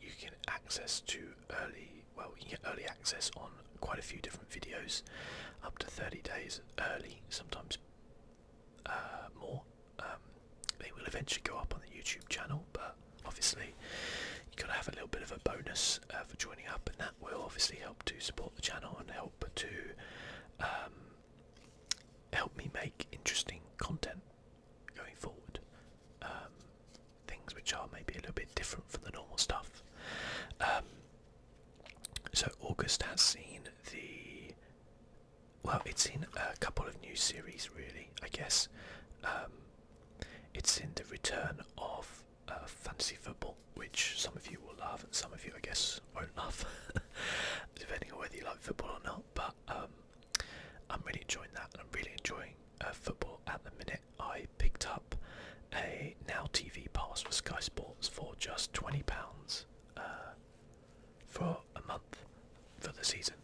you can access to early. Well, you can get early access on quite a few different videos, up to 30 days early. Sometimes uh, more. Um, they will eventually go up on the YouTube channel, but obviously you got to have a little bit of a bonus uh, for joining up, and that will obviously help to support the channel and help to um, help me make interesting content going forward. Um, things which are maybe a little bit different from the normal stuff. Um, so August has seen the well, it's seen a couple of new series, really. I guess um, it's in the return of uh, fantasy football, which some of you will love, and some of you, I guess, won't love, depending on whether you like football or not. But um, I'm really enjoying that, and I'm really enjoying uh, football at the minute. I picked up a Now TV pass for Sky Sports for just £20 season,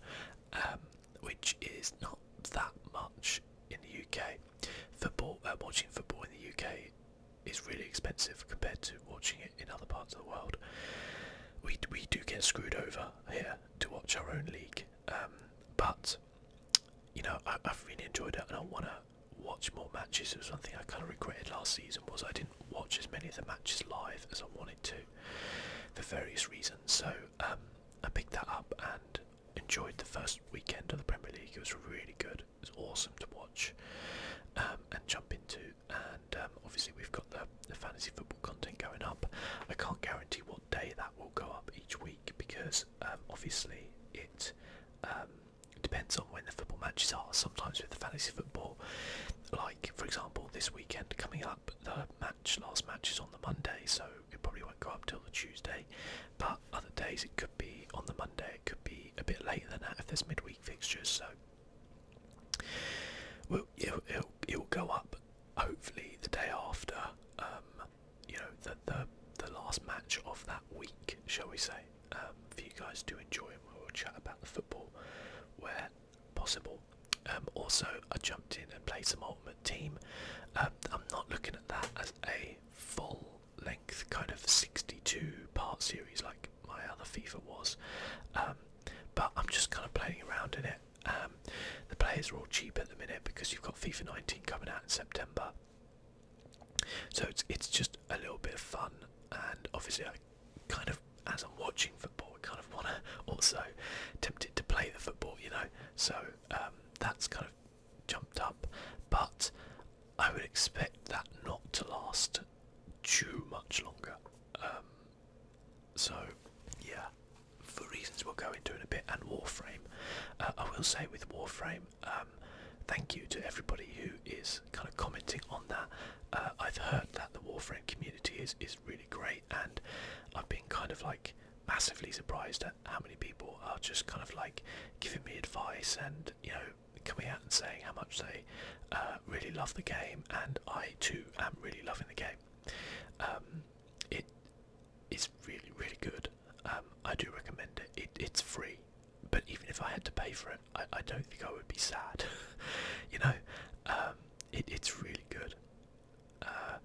um, which is not that much in the UK. Football, uh, watching football in the UK is really expensive compared to watching it in other parts of the world. We we do get screwed over here to watch our own league, um, but you know I, I've really enjoyed it, and I want to watch more matches. It was one thing I kind of regretted last season was I didn't watch as many of the matches live as I wanted to for various reasons. So um, I picked that up and enjoyed the first weekend of the Premier League. It was really good. It was awesome to watch um, and jump into. And um, obviously we've got the, the fantasy football content going up. I can't guarantee what day that will go up each week because um, obviously it depends on when the football matches are. Sometimes with the fantasy football, like for example this weekend coming up, the match last match is on the Monday, so it probably won't go up till the Tuesday. But other days it could be on the Monday, it could be a bit later than that if there's midweek fixtures. So well, it'll, it'll, it'll go up hopefully the day after. Um, you know the the the last match of that week, shall we say? Um, for you guys to enjoy, and we'll chat about the football where possible. Um, also, I jumped in and played some Ultimate Team. Um, I'm not looking at that as a full length kind of 62 part series like my other FIFA was, um, but I'm just kind of playing around in it. Um, the players are all cheap at the minute because you've got FIFA 19 coming out in September, so it's it's just a little bit of fun, and obviously I kind of as I'm watching football, I kind of want to also tempted to play the football, you know. So um, that's kind of jumped up, but I would expect that not to last too much longer. Um, so yeah, for reasons we'll go into in a bit, and Warframe. Uh, I will say with Warframe, um, thank you to everybody who is kind of commenting on that. Uh, I've heard that the Warframe community is is really great, and I've been kind of like massively surprised at how many people are just kind of like giving me advice and you know coming out and saying how much they uh, really love the game, and I too am really loving the game. Um, it is really really good. Um, I do recommend it. it. It's free, but even if I had to pay for it, I, I don't think I would be sad. you know, um, it, it's really good. Uh,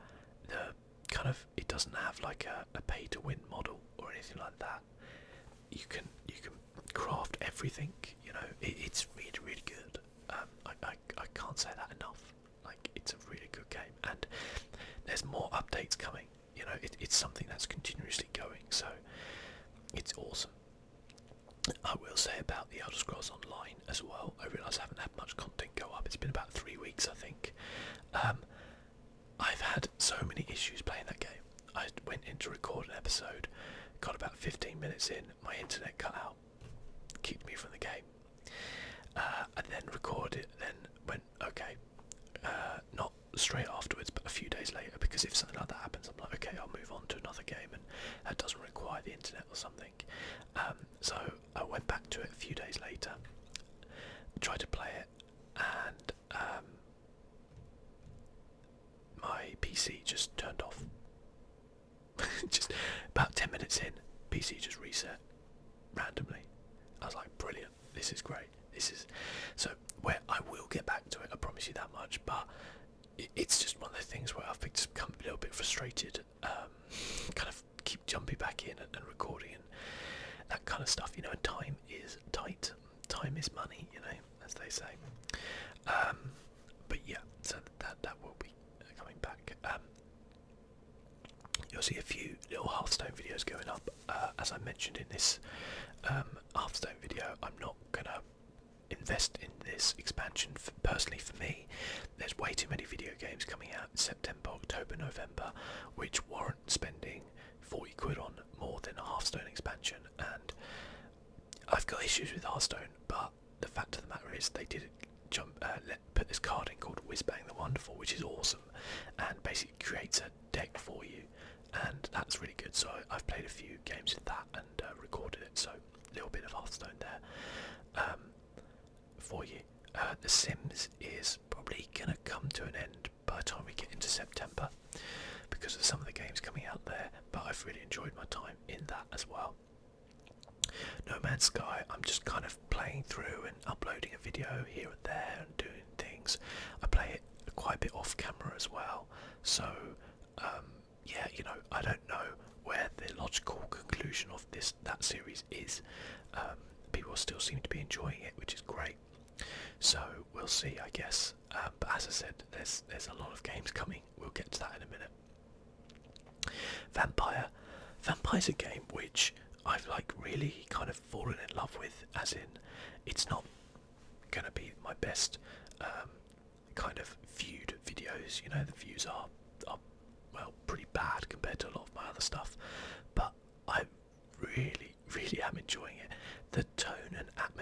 the kind of it doesn't have like a, a pay to win model or anything like that. You can you can craft everything. You know, it, it's really really good. Um, I, I I can't say that enough. Like it's a really good game, and there's more updates coming. You know, it, it's something that's continuously going. So it's awesome. I will say about the Elder Scrolls Online as well. I realise I haven't had much content go up. It's been about three weeks, I think. Um, I've had so many issues playing that game. I went in to record an episode, got about 15 minutes in, my internet cut out, kicked me from the game. Uh, and then recorded, then went, okay, uh, not straight afterwards, but a few days later, because if something like that happens, I'm like, okay, I'll move on to another game, and that doesn't require the internet or something. Um, so I went back to it a few days later, tried to play it, and um, my PC just turned off. just about ten minutes in, PC just reset randomly. I was like, brilliant. This is great. This is so. Where I will get back to it, I promise you that much. But it's just one of the things where I've become a little bit frustrated. Um, kind of keep jumping back in and, and recording and that kind of stuff. You know, and time is tight. Time is money. You know, as they say. Um, but yeah, so that that will be coming back. Um, you'll see a few little Hearthstone videos going up. Uh, as I mentioned in this um, Hearthstone video, I'm not gonna invest in this expansion personally for me. There's way too many video games coming out in September, October, November, which warrant spending 40 quid on more than a Hearthstone expansion. And I've got issues with Hearthstone, but the fact of the matter is they did jump uh, let put this card in called Whizbang the Wonderful, which is awesome, and basically creates a deck for you, and that's really good. So I've played a few games with that and uh, recorded it. So a little bit of Hearthstone there um, for you. Uh, the Sims is probably gonna come to an end by the time we get into September because of some of the games coming out there. But I've really enjoyed my time in that as well. No Man's Sky, I'm just kind of playing through and uploading a video here and there and doing things. I play it quite a bit off camera as well, so um, yeah, you know, I don't know where the logical conclusion of this that series is. Um, people still seem to be enjoying it, which is great. So we'll see, I guess. Um, but as I said, there's there's a lot of games coming. We'll get to that in a minute. Vampire. Vampire's a game which I've like really kind of fallen in love with, as in it's not gonna be my best um, kind of viewed videos. You know, the views are are well pretty bad compared to a lot of my other stuff, but I really, really am enjoying it. The tone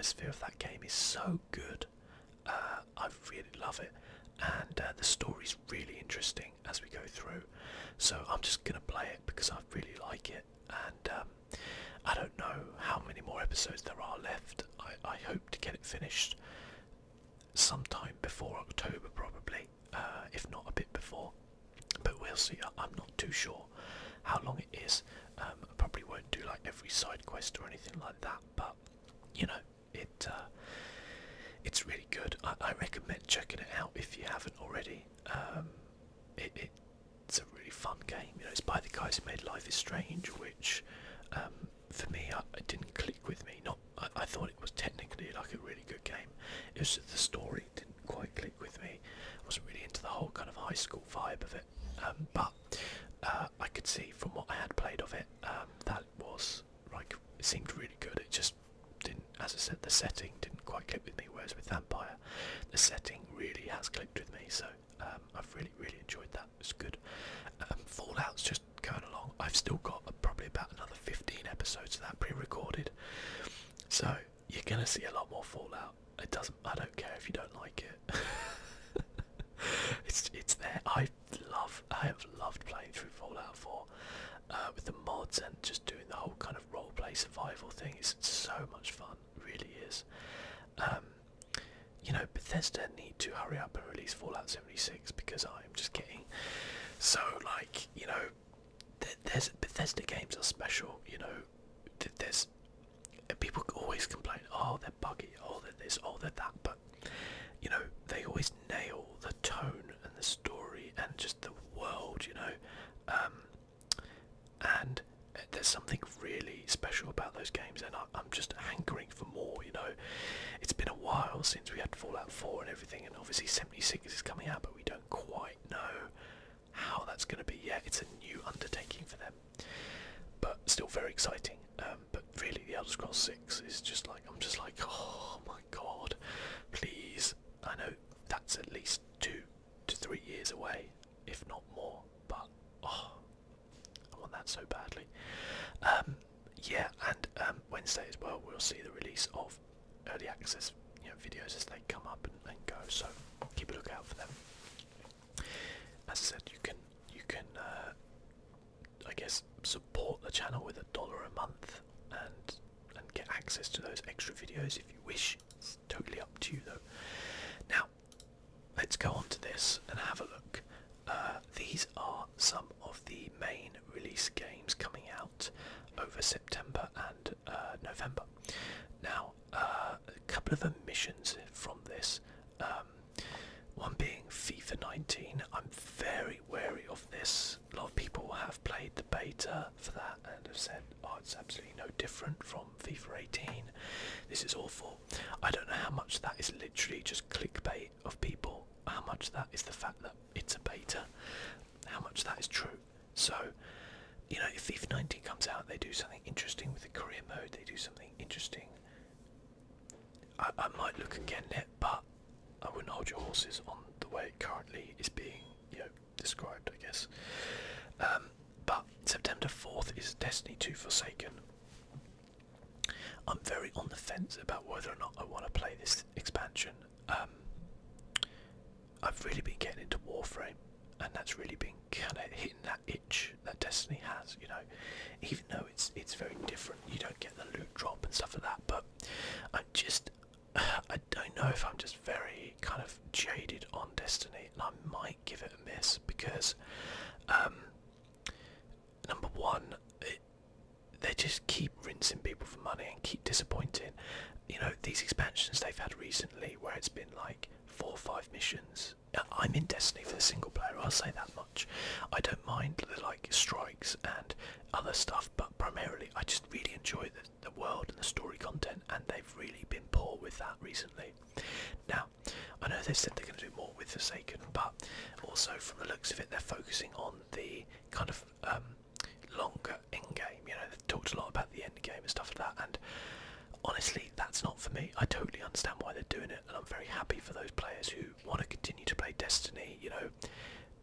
atmosphere of that game is so good. Uh, I really love it, and uh, the story's really interesting as we go through. So I'm just gonna play it because I really like it, and um, I don't know how many more episodes there are left. I, I hope to get it finished sometime before October, probably, uh, if not a bit before. But we'll see. I, am not too sure how long it is. Um, I probably won't do like every side quest or anything like that, but you know, it uh, it's really good. I, I recommend checking it out if you haven't already. Um, it, it's a really fun game. You know, it's by the guys who made Life is Strange, which um, for me it didn't click with me. Not I, I thought it was technically like a really good game. It was the story didn't quite click with me. I wasn't really into the whole kind of high school vibe of it. Um, but uh, I could see from what I had played of it um, that was like it seemed really good. It just as I said, the setting didn't quite click with me. Whereas with Vampire, the setting really has clicked with me. So um, I've really, really enjoyed that. It's good. Um, Fallout's just going along. I've still got probably about another 15 episodes of that pre-recorded. So you're gonna see a lot more Fallout. It doesn't. I don't care if you don't like it. it's it's there. I love. I have loved playing through Fallout 4 uh, with the mods and just doing the whole kind of roleplay survival thing. It's so much fun. Is. Um, you know, Bethesda need to hurry up and release Fallout 76 because I'm just kidding. so like you know, there's Bethesda games are special. You know, there's people always complain, oh they're buggy, oh they're this, oh they're that, but you know they always nail the tone and the story and just the world. You know, um, and there's something really special about those games, and I, am just hankering for more. You know, it's been a while since we had Fallout 4 and everything, and obviously 76 is coming out, but we don't quite know how that's going to be yet. It's a new undertaking for them, but still very exciting. Um, but really, the Elder Scrolls 6 is just like I'm just like, oh my god, please. I know that's at least two to three years away, if not more, but oh, I want so badly. Um, yeah, and um, Wednesday as well, we'll see the release of early access you know, videos as they come up and, go. So keep a lookout for them. As I said, you can you can uh, I guess support the channel with a dollar a month and and get access to those extra videos if you wish. It's totally up to you though. Now, let's go on to this and have a look. Uh, these are some of the main release games over September and uh, November. Now, uh, a couple of omissions from this. Um, one being FIFA 19. I'm very wary of this. A lot of people have played the beta for that and have said, "Oh, it's absolutely no different from FIFA 18. This is awful." I don't know how much that is literally just clickbait of people. How much that is the fact that it's a beta. How much that is true. So, you know, if FIFA 19 comes out, they do something interesting with the career mode. They do something interesting. I, I might look again at it, but I wouldn't hold your horses on the way it currently is being, you know, described. I guess. Um, but September fourth is Destiny 2 Forsaken. I'm very on the fence about whether or not I want to play this expansion. Um, I've really been getting into Warframe, and that's really been kind of hitting that itch that Destiny has. You know, even though it's it's very different, you don't get the loot drop and stuff like that. But I'm just, I don't know if I'm just very kind of jaded on Destiny, and I might give it a miss because, um, number one, they just keep rinsing people for money and keep disappointing. You know, these expansions they've had recently where it's been like four or five missions. I'm in Destiny for the single player, I'll say that much. I don't mind the like strikes and other stuff, but primarily I just really enjoy the, the world and the story content, and they've really been poor with that recently. Now, I know they've said they're going to do more with Forsaken, but also from the looks of it, they're focusing on the kind of um, longer end game. You know, they've talked a lot about the end game and stuff like that, and honestly, that's not for me. I totally understand why they're doing it, and I'm very happy for those players who want to continue to play Destiny. You know,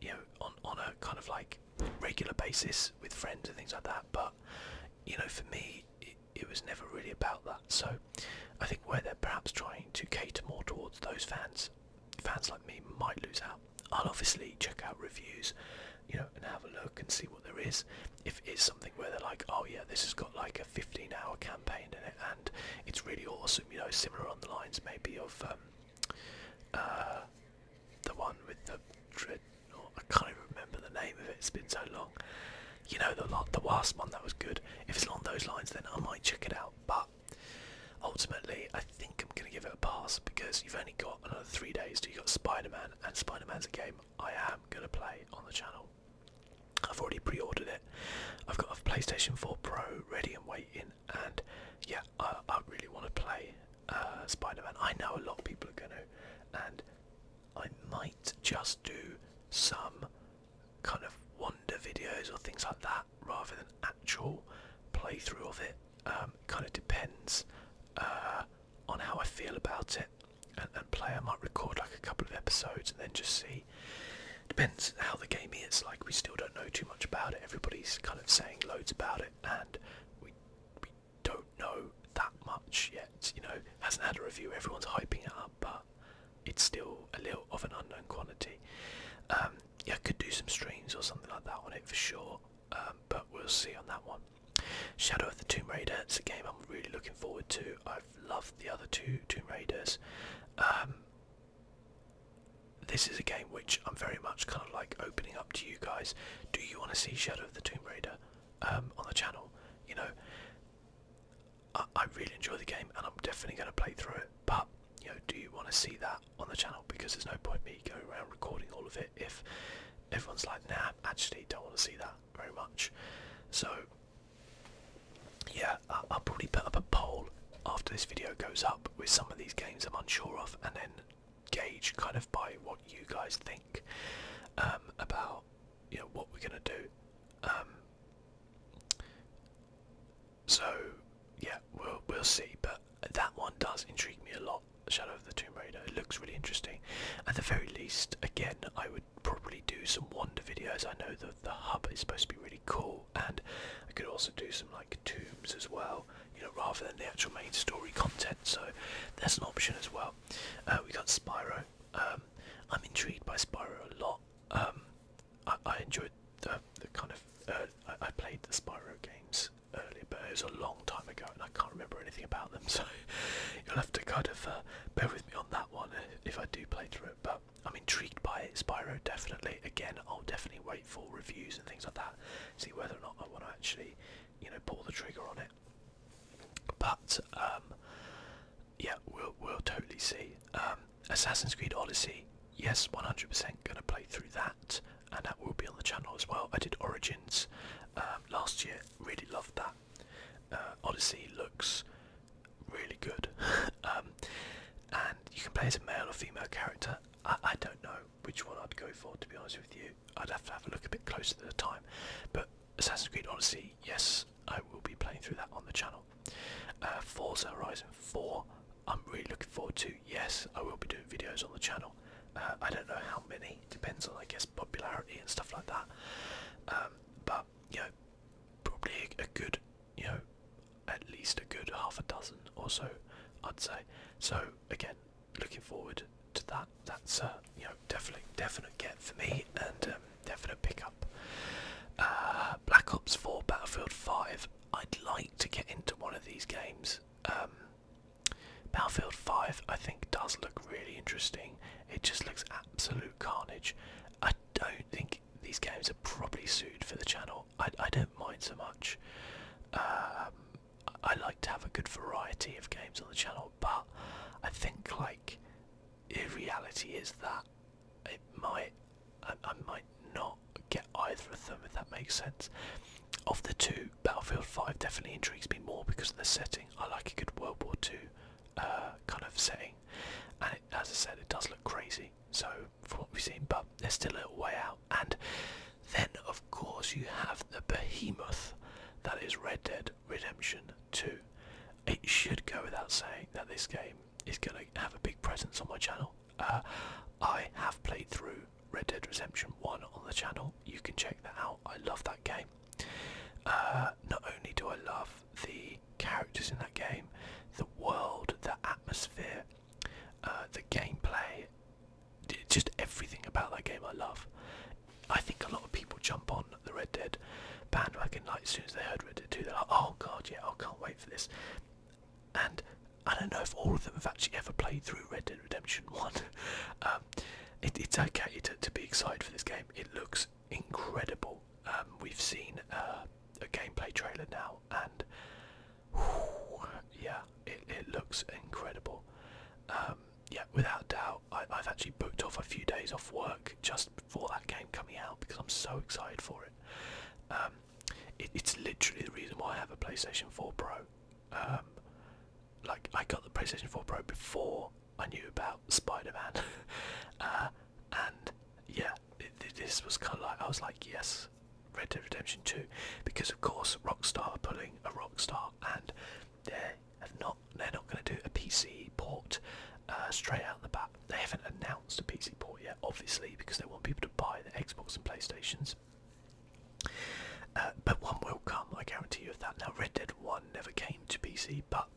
you know, on on a kind of like regular basis with friends and things like that. But you know, for me, it, it was never really about that. So I think where they're perhaps trying to cater more towards those fans, fans like me might lose out. I'll obviously check out reviews, you know, and have a look and see what there is. If it's something where they're like, oh yeah, this has got like a 15 hour campaign in it and it's really awesome, you know, similar on the lines maybe of um, uh, the one with the dread, I can't even remember the name of it, it's been so long. You know, the, the last one that was good. If it's along those lines, then I might check it out. But ultimately, I think I'm going to give it a pass because you've only got another three days to you got Spider-Man, and Spider-Man's a game I am going to play on the channel. I've already pre-ordered it. I've got a PlayStation 4 Pro ready and waiting, and yeah, I, I really want to play uh, Spider-Man. I know a lot of people are going to, and I might just do some kind of wonder videos or things like that rather than actual playthrough of it. Um, kind of depends uh, on how I feel about it and, and play. I might record like a couple of episodes and then just see. Depends how the game is. Like we still don't know too much about it. Everybody's kind of saying loads about it, and we we don't know that much yet. You know, hasn't had a review. Everyone's hyping it up, but it's still a little of an unknown quantity. Um, yeah, could do some streams or something like that on it for sure, um, but we'll see on that one. Shadow of the Tomb Raider, it's a game I'm really looking forward to. I've loved the other two Tomb Raiders. Um, this is a game which I'm very much kind of like opening up to you guys. Do you want to see Shadow of the Tomb Raider um, on the channel? You know, I, I really enjoy the game and I'm definitely going to play through it. But you know, do you want to see that on the channel? Because there's no point me going around recording all of it if everyone's like, nah, actually don't want to see that very much. So yeah, I'll probably put up a poll after this video goes up with some of these games I'm unsure of, and then gauge kind of by what you guys think um, about you know what we're gonna do. Um, so yeah, we'll we'll see, but that one does intrigue me a lot. Shadow of the Tomb Raider. It looks really interesting. At the very least, again, I would probably do some wonder videos. I know that the hub is supposed to be really cool, and I could also do some like tombs as well. You know, rather than the actual main story content. So that's an option as well. Uh, we got Spyro. Um, I'm intrigued by Spyro a lot. Um, I, I enjoyed the the kind of uh, I, I played the Spyro games earlier, but it was a long time ago, and I can't remember anything about them. So you'll have to kind of uh, bear with me on that one if I do play through it. But I'm intrigued by it. Spyro definitely. Again, I'll definitely wait for reviews and things like that. See whether or not I want to actually, you know pull the trigger on it. But um, yeah, we'll we'll totally see. Um, Assassin's Creed Odyssey, yes, 100% gonna play through that, and that will be on the channel as well. I did Origins um, last year, really loved that. Uh, Odyssey looks really good, um, and you can play as a male or female character. I, I don't know which one I'd go for, to be honest with you. I'd have to have a look a bit closer at the time, but Assassin's Creed Odyssey, yes, I will be playing through that on the channel. Forza Horizon 4, I'm really looking forward to. Yes, I will be doing videos on the channel. Uh, I don't know how many, depends on I guess popularity and stuff like that. Um, but you know, probably a good, you know, at least a good half a dozen or so, I'd say. So again, looking forward to that. That's uh, you know definitely definite get for me and um, definite pickup. Uh, Black Ops 4, Battlefield 5. I'd like to get into one of these games. Um, Battlefield 5, I think, does look really interesting. It just looks absolute carnage. I don't think these games are probably suited for the channel. I, I don't mind so much. Um, I like to have a good variety of games on the channel, but I think like the reality is that it might I, I might not get either of them if that makes sense. Of the two, Battlefield 5 definitely intrigues me more because of the setting. I like a good World War II uh, kind of setting, and as I said, it does look crazy. So, from what we've seen, but there's still a little way out. And then, of course, you have the behemoth that is Red Dead Redemption 2. It should go without saying that this game is going to have a big presence on my channel. Uh, I have played through Red Dead Redemption 1 on the channel. You can check that out. I love that game. Uh, not only do I love the characters in that game, the world, the atmosphere, uh, the gameplay, just everything about that game I love. I think a lot of people jump on the Red Dead bandwagon like as soon as they heard Red Dead 2, they're like, oh god, yeah, I can't wait for this. And I don't know if all of them have actually ever played through Red Dead Redemption 1. um, it's okay to, to be excited for this game. It looks incredible. Um, we've seen uh, a gameplay trailer now, and yeah, it, it looks incredible. Um, yeah, without doubt, I, I've actually booked off a few days off work just before that game coming out because I'm so excited for it. Um, it's literally the reason why I have a PlayStation 4 Pro. Um, like I got the PlayStation 4 Pro before I knew about Spider-Man, uh, and yeah, this was kind of like I was like, yes, Red Dead Redemption 2, because of course Rockstar are pulling a Rockstar, and they have not, they're not going to do a PC port uh, straight out the bat. They haven't announced a PC port yet, obviously, because they want people to buy the Xbox and PlayStations. Uh, but one will come, I guarantee you of that. Now, Red Dead 1 never came to PC, but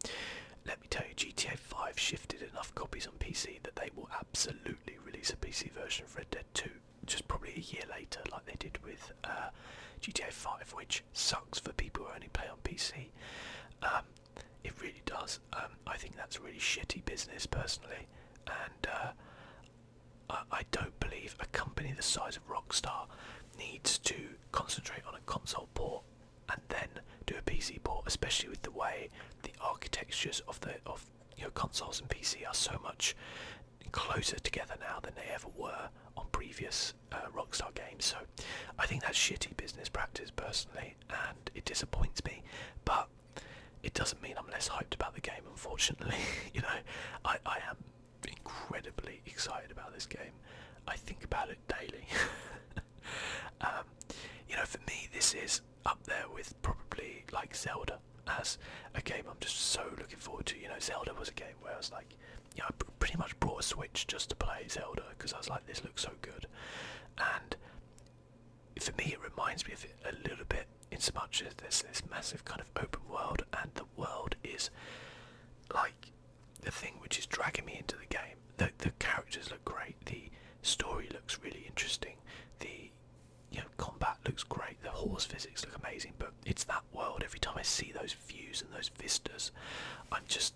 let me tell you, GTA 5 shifted enough copies on PC that they will absolutely release a PC version of Red Dead 2, just probably a year later, like they did with uh, GTA 5, which sucks for people who only play on PC. Um, it really does. Um, I think that's really shitty business, personally, and uh, I, don't believe a company the size of Rockstar needs to concentrate on a console port and then do a PC port, especially with the way the architectures of the of you know consoles and PC are so much closer together now than they ever were on previous uh, Rockstar games. So I think that's shitty business practice personally, and it disappoints me. But it doesn't mean I'm less hyped about the game. Unfortunately, you know, I I am incredibly excited about this game. I think about it daily. um, you know, for me, this is up there with probably like Zelda as a game I'm just so looking forward to. You know, Zelda was a game where I was like, you know, I pretty much brought a Switch just to play Zelda because I was like, this looks so good. And for me, it reminds me of it a little bit in so much as there's this massive kind of open world, and the world is like the thing which is dragging me into the game. The the characters look great. The story looks really interesting. The you know combat looks great. The horse physics look amazing. But it's that world. Every time I see those views and those vistas, I'm just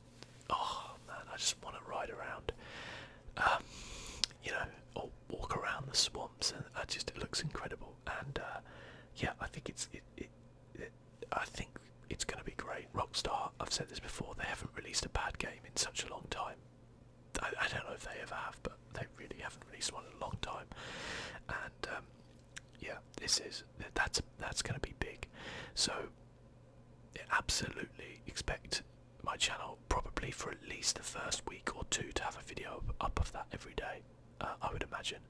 oh man, I just want to ride around. Um, you know, or walk around the swamps, and I just it looks incredible. And uh, yeah, I think it's it, it, I think Rockstar, I've said this before, they haven't released a bad game in such a long time. I, I don't know if they ever have, but they really haven't released one in a long time. And um, yeah, this is that's that's going to be big. So absolutely expect my channel probably for at least the first week or two to have a video up of that every day. Uh, I would imagine.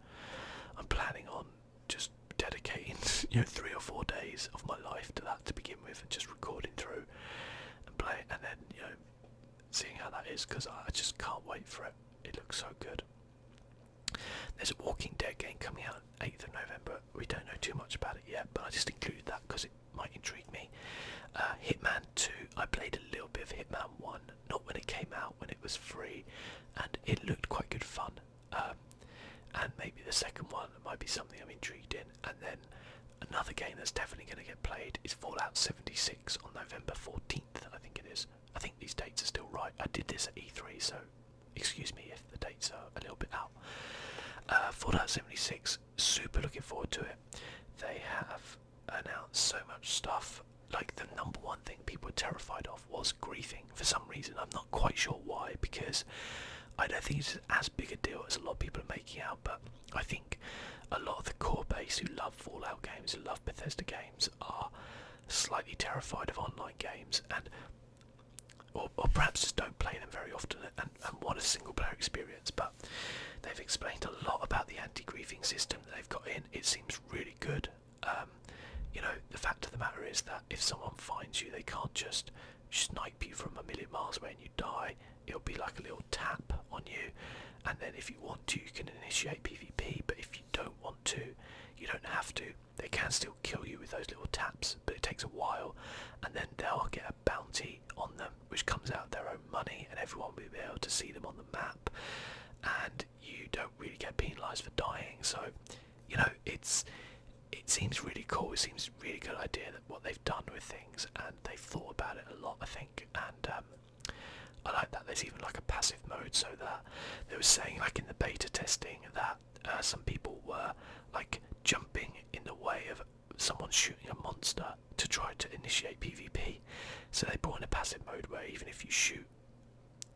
I'm planning on just dedicating you know three or four days of my life to that to begin with, and just recording through and play, and then you know seeing how that is because I just can't wait for it. It looks so good. There's a Walking Dead game coming out 8th of November. We don't know too much about it yet, but I just included that because it might intrigue me. Uh, Hitman 2, I played a little bit of Hitman 1, not when it came out, when it was free, and it looked quite good fun. Um, and maybe the second one might be something I'm intrigued in. And then another game that's definitely going to get played is Fallout 76 on November 14th, I think it is. I think these dates are still right. I did this at E3, so excuse me if the dates are a little bit out. Uh, Fallout 76, super looking forward to it. They have announced so much stuff. Like the number one thing people were terrified of was griefing. For some reason, I'm not quite sure why, because I don't think it's as big a deal as a lot of people are making out. But I think a lot of the core base who love Fallout games, who love Bethesda games, are slightly terrified of online games, and or, perhaps just don't play them very often and, and want a single player experience. But they've explained a lot about the anti-griefing system that they've got in. It seems really good. Um, you know, the fact of the matter is that if someone finds you, they can't just snipe you from a million miles away and you die. It'll be like a little tap on you, and then if you want to, you can initiate PvP. But if you don't want to, you don't have to. They can still kill you with those little taps, but it takes a while, and then they'll get a bounty on them, which comes out of their own money, and everyone will be able to see them on the map. And you don't really get penalised for dying. So, you know, it's it seems really cool. It seems really good idea that what they've done with things, and they've thought about it a lot, I think. And um, I like that. There's even like a passive mode, so that they were saying, like in the beta testing, that uh, some people were like jumping in the way of someone shooting a monster to try to initiate PvP. So they brought in a passive mode where even if you shoot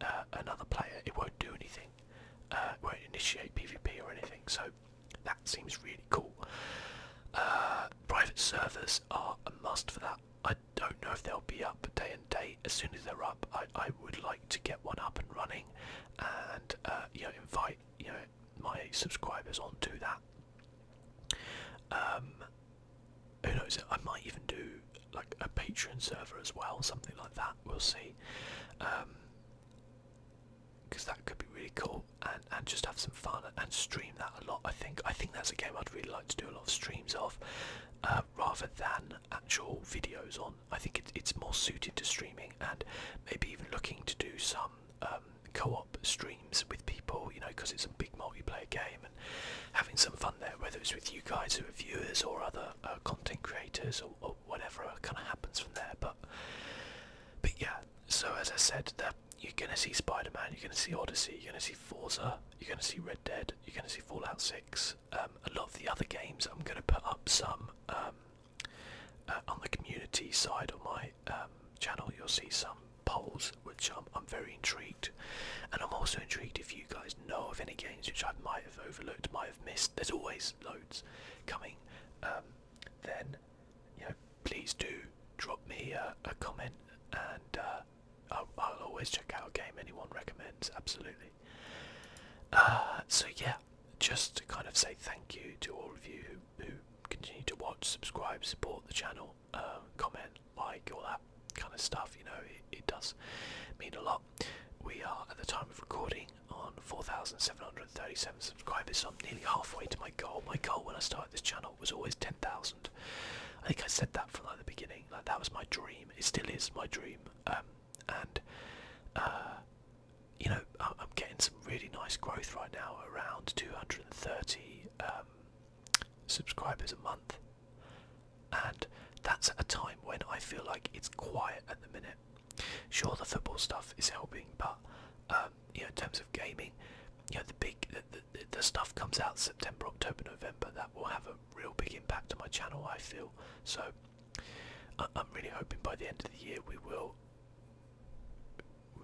uh, another player, it won't do anything. Uh, won't initiate PvP or anything. So that seems really cool. Private servers are a must for that. I don't know if they'll be up day and date. As soon as they're up, I, I would like to get one up and running, and uh, you know invite you know my subscribers onto that. Um, who knows? I might even do like a Patreon server as well, something like that. We'll see. Because that could be really cool, and and just have some fun and stream that a lot. I think I think that's a game I'd really like to do a lot of streams of, uh, rather than actual videos on. I think it, it's more suited to streaming, and maybe even looking to do some um, co-op streams with people. You know, because it's a big multiplayer game, and having some fun there, whether it's with you guys who are viewers or other uh, content creators or, or whatever kind of happens from there. But but yeah, so as I said, that you're gonna see Spider-Man, you're gonna see Odyssey, you're gonna see Forza, you're gonna see Red Dead, you're gonna see Fallout 6. Um, a lot of the other games, I'm gonna put up some um, uh, on the community side of my um, channel. You'll see some polls, which I'm, I'm very intrigued, and I'm also intrigued if you guys know of any games which I might have overlooked, might have missed. There's always loads coming. then, you know, please do drop me a, a comment and. Uh, I'll, always check out a game absolutely. Uh, so yeah, just to kind of say thank you to all of you who, who continue to watch, subscribe, support the channel, uh, comment, like, all that kind of stuff, you know, it, it does mean a lot. We are, at the time of recording, on 4,737 subscribers, so I'm nearly halfway to my goal. My goal when I started this channel was always 10,000. I think I said that from like the beginning, like that was my dream. It still is my dream. Um, and uh, you know I'm getting some really nice growth right now, around 230 um, subscribers a month, and that's at a time when I feel like it's quiet at the minute. Sure, the football stuff is helping, but um, you know, in terms of gaming, you know, the big the, the, the stuff comes out September, October, November. That will have a real big impact on my channel. I feel so. I'm really hoping by the end of the year we will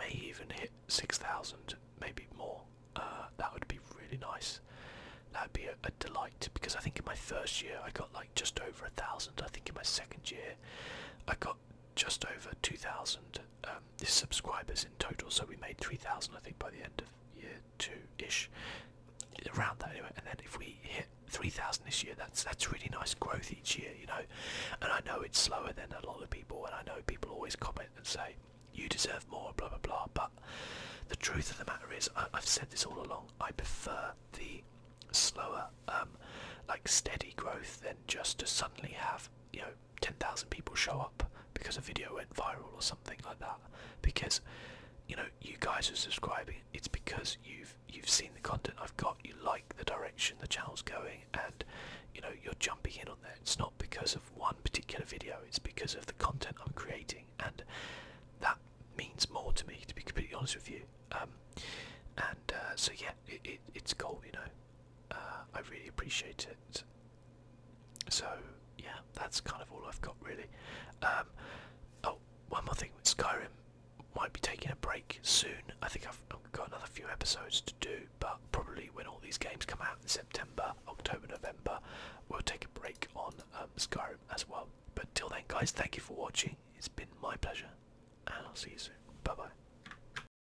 may even hit 6,000, maybe more. Uh, that would be really nice. That would be a, a delight because I think in my first year I got like just over a thousand. I think in my second year I got just over 2,000 um, subscribers in total. So we made 3,000 I think by the end of year two ish, around that anyway. And then if we hit 3,000 this year, that's that's really nice growth each year, you know. And I know it's slower than a lot of people, and I know people always comment and say you deserve more, blah blah blah. But the truth of the matter is, I, have said this all along. I prefer the slower, um, like steady growth than just to suddenly have you know 10,000 people show up because a video went viral or something like that. Because you know you guys are subscribing. It's because you've you've seen the content I've got. You like the direction the channel's going, and you know you're jumping in on there. It's not because of one particular video. It's because of the content I'm creating, and that means more to me. To be completely honest with you. Um, and uh, so yeah, it, it's cool. You know, uh, I really appreciate it. So yeah, that's kind of all I've got really. Um, oh, one more thing Skyrim might be taking a break soon. I think I've, got another few episodes to do, but probably when all these games come out in September, October, November, we'll take a break on um, Skyrim as well. But till then, guys, thank you for watching. It's been my pleasure, and I'll see you soon. Bye bye.